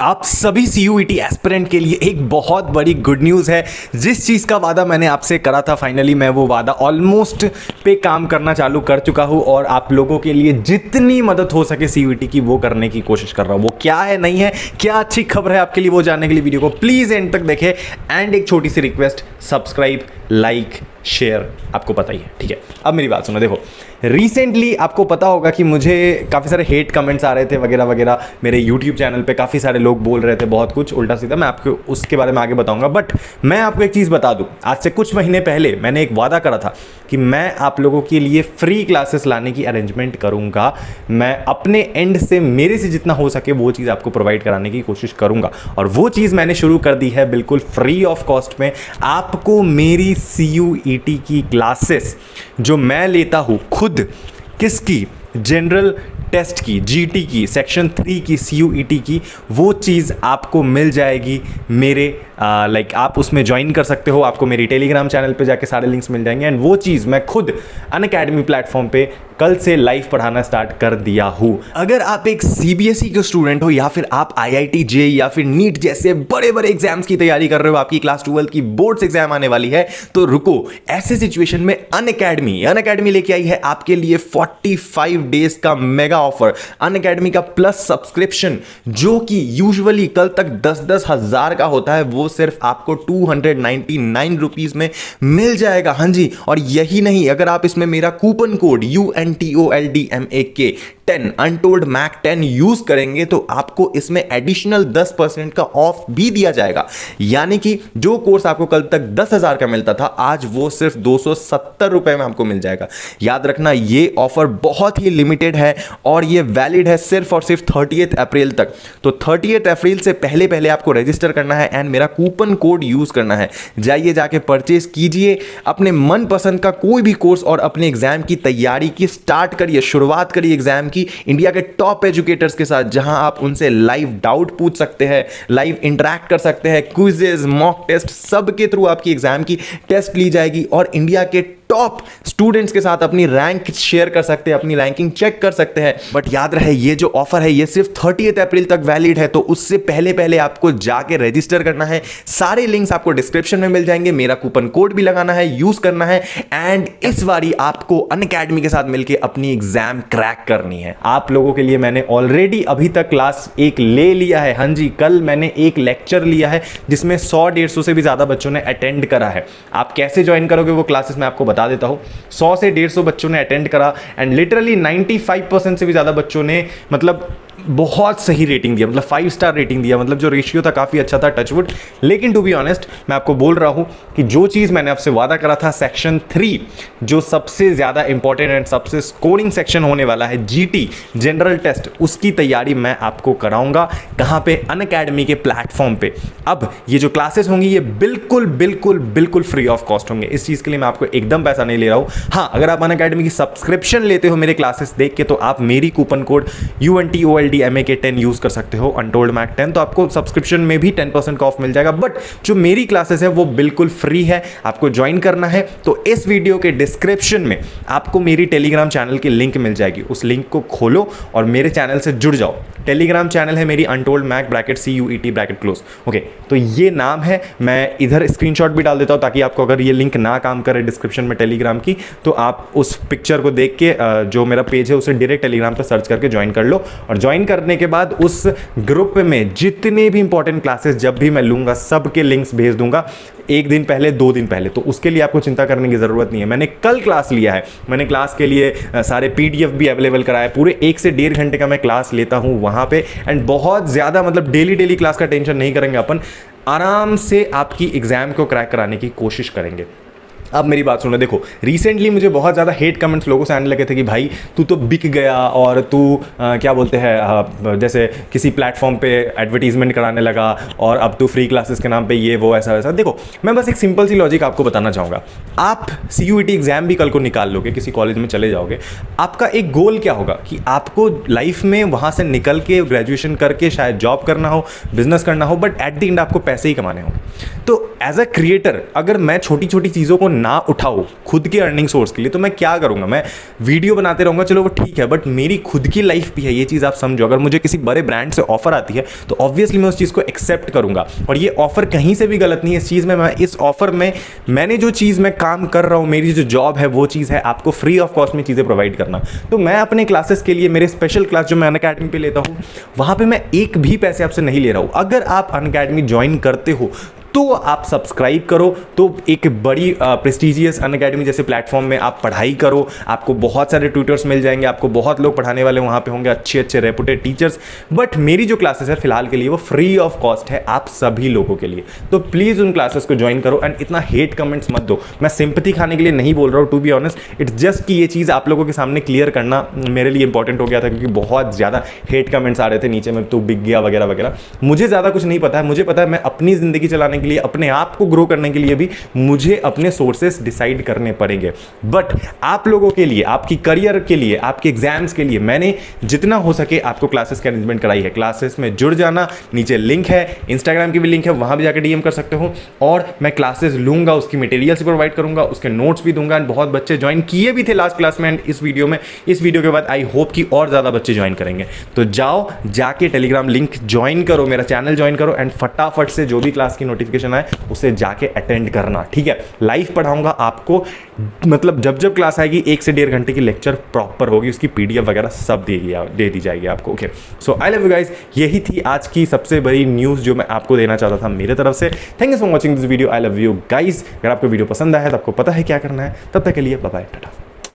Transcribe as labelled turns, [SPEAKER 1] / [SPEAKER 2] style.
[SPEAKER 1] आप सभी सी you aspirant के लिए एक बहुत बड़ी गुड न्यूज़ है। जिस चीज़ का वादा मैंने आपसे करा था फाइनली मैं वो वादा ऑलमोस्ट पे काम करना चालू कर चुका हूँ और आप लोगों के लिए जितनी मदद हो सके सी यू की, वो करने की कोशिश कर रहा हूँ। वो क्या है, नहीं है, क्या अच्छी खबर है आपके लिए वो जानने के लिए वीडियो को प्लीज़ एंड तक देखें। एंड एक छोटी सी रिक्वेस्ट सब्सक्राइब, लाइक, शेयर आपको पता ही है, ठीक है? अब मेरी बात सुनो, देखो रिसेंटली आपको पता होगा कि मुझे काफ़ी सारे हेट कमेंट्स आ रहे थे वगैरह वगैरह। मेरे यूट्यूब चैनल पे काफ़ी सारे लोग बोल रहे थे, बहुत कुछ, उल्टा सीधा मैं आपको, उसके बारे में आगे बताऊँगा। बट मैं आपको एक चीज़ बता दूँ, आज से कुछ महीने पहले मैंने एक वादा करा था कि मैं आप लोगों के लिए फ्री क्लासेस लाने की अरेंजमेंट करूँगा। मैं अपने एंड से मेरे से जितना हो सके वो चीज़ आपको प्रोवाइड कराने की कोशिश करूँगा। और वो चीज़ मैंने शुरू कर दी है बिल्कुल फ्री ऑफ़ कॉस्ट में। आपको मेरी सीयूईटी की क्लासेस जो मैं लेता हूँ खुद, किसकी? जनरल टेस्ट की जीटी की सेक्शन थ्री की CUET की, वो चीज़ आपको मिल जाएगी मेरे लाइक आप उसमें ज्वाइन कर सकते हो, आपको मेरी टेलीग्राम चैनल पे जाके सारे लिंक्स मिल जाएँगे। एंड वो चीज़ मैं खुद अन अकेडमी प्लेटफॉर्म पे कल से लाइव पढ़ाना स्टार्ट कर दिया हूँ। अगर आप एक सी बी एस ई के स्टूडेंट हो, या फिर आप आई आई टी जे या फिर नीट जैसे बड़े बड़े एग्ज़ाम्स की तैयारी कर रहे हो, आपकी क्लास ट्वेल्थ की बोर्ड्स एग्ज़ाम आने वाली है तो रुको, ऐसे सिचुएशन में अन अकेडमी अन अकेडमी लेके आई है आपके लिए 45 डेज़ का मेगा ऑफ़र अन अकेडमी का प्लस सब्सक्रिप्शन जो कि यूजुअली कल तक दस दस हज़ार का होता है, वो सिर्फ़ आपको two hundred ninety nine rupees में मिल जाएगा। हाँ जी, और यही नहीं, अगर आप इसमें मेरा coupon code U N T O L D M A K ten untold mak ten use करेंगे तो आपको इसमें एडिशनल दस परसेंट का ऑफ़ भी दिया जाएगा। यानी कि जो कोर्स आपको कल तक दस हज़ार का मिलता था, आज वो सिर्फ़ दो सौ सत्तर रुपए में आपको मिल जाएगा। याद रखना, ये ऑफ़र बहुत ही लिमिटेड है और ये वैलिड है सिर्फ़ और सिर्फ़ थर्टी अप्रैल तक। तो थर्टी अप्रैल से पहले पहले आपको रजिस्टर करना है एंड मेरा कूपन कोड यूज़ करना है। जाइए, जाके परचेज कीजिए, अपने मनपसंद का कोई भी कोर्स और अपने एग्ज़ाम की तैयारी की स्टार्ट करिए, शुरुआत करिए एग्ज़ाम की। इंडिया के टॉप एजुकेटर्स के साथ जहाँ आप उनसे लाइव डाउट पूछ सकते हैं लाइव इंटरेक्ट कर सकते हैं क्विजेज मॉक टेस्ट सबके थ्रू आपकी एग्ज़ाम की टेस्ट ली जाएगी और इंडिया के टॉप स्टूडेंट्स के साथ अपनी रैंक शेयर कर सकते हैं, अपनी रैंकिंग चेक कर सकते हैं। बट याद रहे, ये जो ऑफ़र है, ये सिर्फ़ थर्टी अप्रैल तक वैलिड है तो उससे पहले पहले आपको जाके रजिस्टर करना है। सारे लिंक्स आपको डिस्क्रिप्शन में मिल जाएँगे, मेरा कूपन कोड भी लगाना है यूज़ करना है एंड इस बारी आपको अन अकेडमी के साथ मिलकर अपनी एग्ज़ाम क्रैक करनी है। आप लोगों के लिए मैंने ऑलरेडी अभी तक क्लास एक ले लिया है। हाँ जी, कल मैंने एक लेक्चर लिया है, जिसमें सौ डेढ़ सौ भी ज़्यादा बच्चों ने अटेंड करा है। आप कैसे ज्वाइन करोगे वो क्लासेस मैं आपको बता देता हूँ। सौ से डेढ़ बच्चों ने अटेंड करा एंड लिटरली नाइन्टी से भी ज़्यादा बच्चों ने मतलब बहुत सही रेटिंग दिया मतलब फाइव स्टार रेटिंग दिया मतलब जो रेशियो था काफ़ी अच्छा था टचवुड लेकिन टू बी ऑनेस्ट मैं आपको बोल रहा हूँ कि जो चीज़ मैंने आपसे वादा करा था सेक्शन थ्री जो सबसे ज़्यादा इंपॉर्टेंट एंड सबसे स्कोरिंग सेक्शन होने वाला है जीटी जनरल टेस्ट उसकी तैयारी मैं आपको कराऊँगा कहाँ पे? अन के प्लेटफॉर्म पे। अब ये जो क्लासेस होंगी, ये बिल्कुल बिल्कुल बिल्कुल फ्री ऑफ़ कॉस्ट होंगे। इस चीज़ के लिए मैं आपको एकदम पैसा नहीं ले रहा हूँ। हाँ अगर आप अन अकेडमी की सब्सक्रिप्शन लेते हो मेरे क्लासेस देख के तो आप मेरी coupon code U N T O L D M A K ten use कर सकते हो अनटोल्ड मैक टेन तो आपको सब्सक्रिप्शन में भी टेन परसेंट ऑफ़ मिल जाएगा। बट जो मेरी क्लासेस है, वो बिल्कुल फ्री है, आपको ज्वाइन करना है। तो इस वीडियो के डिस्क्रिप्शन में आपको मेरी टेलीग्राम चैनल की लिंक मिल जाएगी। उस लिंक को खोलो और मेरे चैनल से जुड़ जाओ। टेलीग्राम चैनल है मेरी untold mak bracket C U E T bracket close okay तो ये नाम है, मैं इधर स्क्रीनशॉट भी डाल देता हूँ ताकि आपको अगर ये लिंक ना काम करे डिस्क्रिप्शन में टेलीग्राम की तो आप उस पिक्चर को देख के जो मेरा पेज है, उसे डायरेक्ट टेलीग्राम पर सर्च करके ज्वाइन कर लो। और ज्वाइन करने के बाद उस ग्रुप में जितने भी इंपॉर्टेंट क्लासेस जब भी मैं लूँगा, सबके लिंक्स भेज दूँगा। एक दिन पहले, दो दिन पहले। तो उसके लिए आपको चिंता करने की ज़रूरत नहीं है। मैंने कल क्लास लिया है। मैंने क्लास के लिए सारे पीडीएफ भी अवेलेबल कराया पूरे एक से डेढ़ घंटे का मैं क्लास लेता हूँ वहाँ पर एंड बहुत ज़्यादा मतलब डेली डेली क्लास का टेंशन नहीं करेंगे अपन। आराम से आपकी एग्ज़ाम को क्रैक कराने की कोशिश करेंगे। अब मेरी बात सुनो देखो रिसेंटली मुझे बहुत ज़्यादा हेट कमेंट्स लोगों से आने लगे थे कि भाई, तू तो बिक गया और तू क्या बोलते हैं जैसे किसी प्लेटफॉर्म पे एडवर्टीजमेंट कराने लगा और अब तू फ्री क्लासेस के नाम पे ये, वो, ऐसा, वैसा। देखो, मैं बस एक सिंपल सी लॉजिक आपको बताना चाहूँगा। आप सी यू एग्ज़ाम भी कल को निकाल लोगे, किसी कॉलेज में चले जाओगे। आपका एक गोल क्या होगा? कि आपको लाइफ में वहाँ से निकल के ग्रेजुएशन करके शायद जॉब करना हो बिज़नेस करना हो बट एट द एंड आपको पैसे ही कमाने होंगे। तो एज अ क्रिएटर अगर मैं छोटी छोटी चीज़ों को ना उठाओ खुद के अर्निंग सोर्स के लिए तो मैं क्या करूँगा? मैं वीडियो बनाते रहूँगा, चलो वो ठीक है बट मेरी खुद की लाइफ भी है, ये चीज़ आप समझो। अगर मुझे किसी बड़े ब्रांड से ऑफ़र आती है तो ऑब्वियसली मैं उस चीज़ को एक्सेप्ट करूँगा। और ये ऑफ़र कहीं से भी गलत नहीं है, इस चीज़ में मैं, इस ऑफ़र में मैंने जो चीज़ मैं काम कर रहा हूँ, मेरी जो जॉब है, वो चीज़ है आपको फ्री ऑफ़ कॉस्ट में चीज़ें प्रोवाइड करना। तो मैं अपने क्लासेस के लिए, मेरे स्पेशल क्लास जो मैं अन अकेडमी पे लेता हूँ, वहाँ पर मैं एक भी पैसे आपसे नहीं ले रहा हूँ। अगर आप अन अकेडमी ज्वाइन करते हो तो आप सब्सक्राइब करो तो एक बड़ी प्रेस्टिजियस अन अकेडमी जैसे प्लेटफॉर्म में आप पढ़ाई करो, आपको बहुत सारे ट्यूटर्स मिल जाएँगे, आपको बहुत लोग पढ़ाने वाले वहाँ पे होंगे अच्छे अच्छे रेपुटेड टीचर्स बट मेरी जो क्लासेस है फ़िलहाल के लिए वो फ्री ऑफ़ कॉस्ट है आप सभी लोगों के लिए। तो प्लीज़ उन क्लासेस को ज्वाइन करो एंड इतना हेट कमेंट्स मत दो। मैं सिंपति खाने के लिए नहीं बोल रहा हूँ to be honest it's just कि ये चीज़ आप लोगों के सामने क्लियर करना मेरे लिए इंपॉर्टेंट हो गया था क्योंकि बहुत ज़्यादा हेट कमेंट्स आ रहे थे नीचे में तो बिक गया वगैरह वगैरह। मुझे ज़्यादा कुछ नहीं पता है, मुझे पता है मैं अपनी ज़िंदगी चलाने के लिए, अपने आप को ग्रो करने के लिए भी मुझे अपने सोर्सेस डिसाइड करने पड़ेंगे। बट आप लोगों के लिए, आपकी करियर के लिए, आपके एग्ज़ाम्स के लिए, मैंने जितना हो सके आपको क्लासेस की अरेंजमेंट कराई है। क्लासेस में जुड़ जाना, नीचे लिंक है इंस्टाग्राम की भी लिंक है, वहाँ भी जाकर डीएम कर सकते हो। और मैं क्लासेस लूँगा, उसकी मटेरियल्स प्रोवाइड करूँगा, उसके नोट्स भी दूँगा। एंड बहुत बच्चे ज्वाइन किए भी थे लास्ट क्लास में एंड इस वीडियो में, इस वीडियो के बाद आई होप कि और ज़्यादा बच्चे ज्वाइन करेंगे। तो जाओ, जाके टेलीग्राम लिंक ज्वाइन करो, मेरा चैनल ज्वाइन करो एंड फटाफट से जो भी क्लास की नोटिफिकेशन आए, उसे जाके अटेंड करना, ठीक है? लाइव पढ़ाऊँगा आपको मतलब जब जब क्लास आएगी, एक से डेढ़ घंटे की लेक्चर प्रॉपर होगी, उसकी पीडीएफ वगैरह सब देगी दे दी जाएगी आपको okay so I love you guys यही थी आज की सबसे बड़ी न्यूज़ जो मैं आपको देना चाहता था मेरे तरफ़ से. Thank you for watching this video I love you guys अगर आपको वीडियो पसंद आया तो आपको पता है क्या करना है. तब तक के लिए बाय टाटा.